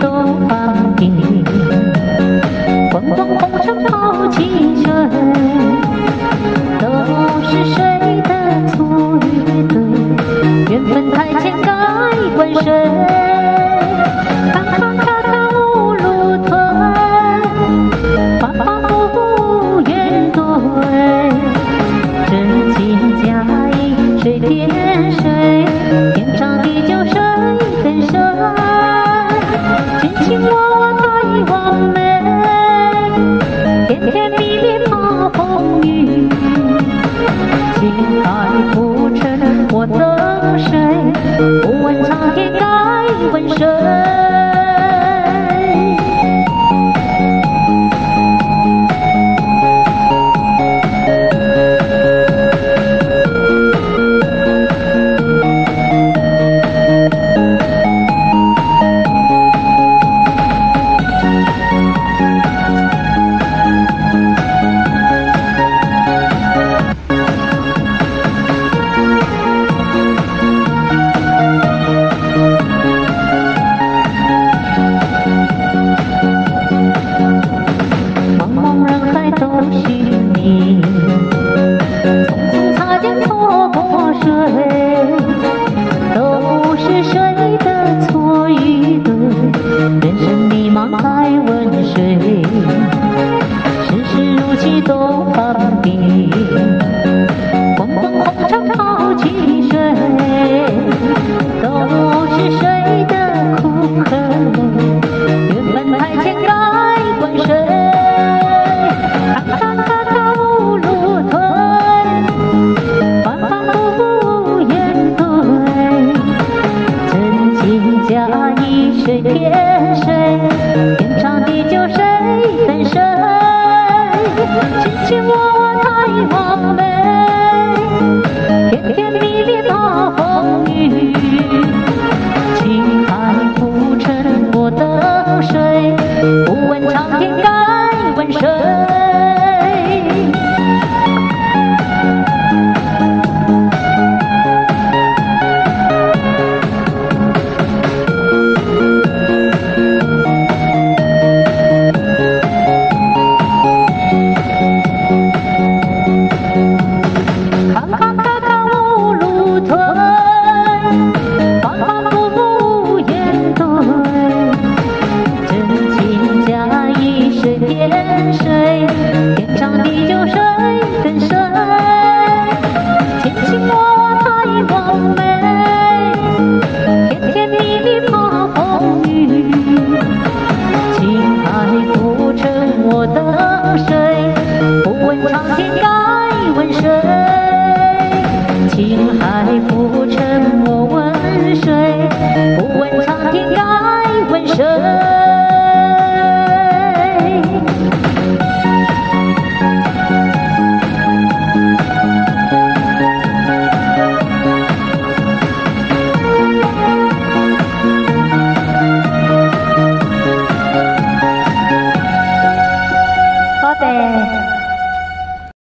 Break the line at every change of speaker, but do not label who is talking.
都帮你滚滚红尘抛弃谁都是谁的错与对缘分太浅该怪谁坎坎坷坷无路怨真情假意谁情卿我我太完美甜甜蜜蜜怕风雨心爱浮沉我等谁不问苍天该问谁别睡谁天长地久谁跟谁卿我我太完美甜甜蜜蜜怕风雨情海浮沉我等谁不问苍天该问谁？情海浮沉我问谁不问苍天该问谁？